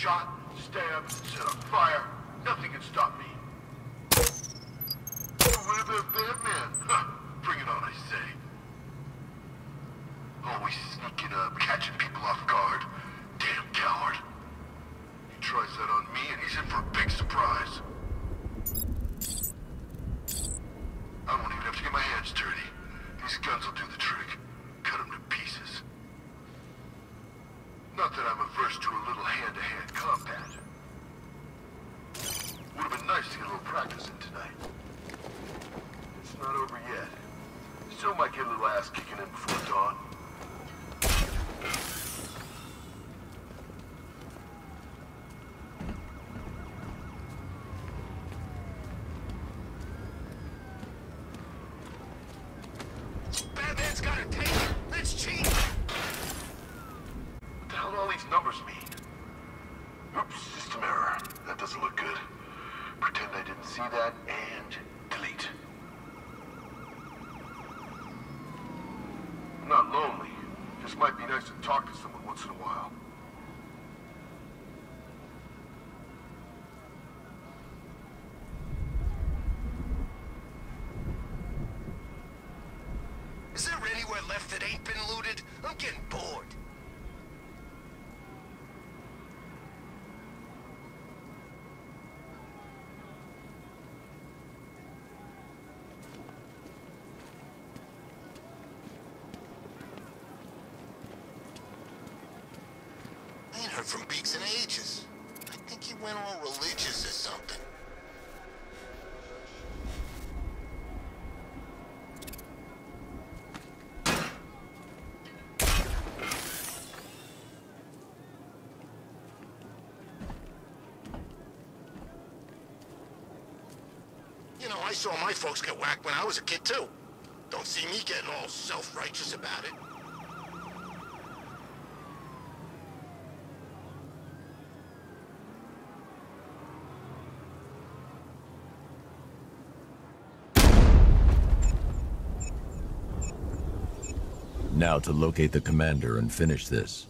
stab, set on fire. Nothing can stop me. Oh, what about Batman? Huh. Bring it on, I say. Always sneaking up, catching people off guard. Damn coward. He tries that on me and he's in for a big surprise. I won't even have to get my hands dirty. These guns will do the trick. Cut them to pieces. Not that I'm averse to a little hand-to-hand combat. Would have been nice to get a little practice in tonight. It's not over yet. Still might get a little ass kicking in before dawn. These numbers mean? Oops, system error. That doesn't look good. Pretend I didn't see that and delete. I'm not lonely. Just might be nice to talk to someone once in a while. Is there anywhere left that ain't been looted? I'm getting bored. I ain't heard from Beaks in ages. I think he went all religious or something. You know, I saw my folks get whacked when I was a kid, too. Don't see me getting all self-righteous about it. Now to locate the commander and finish this.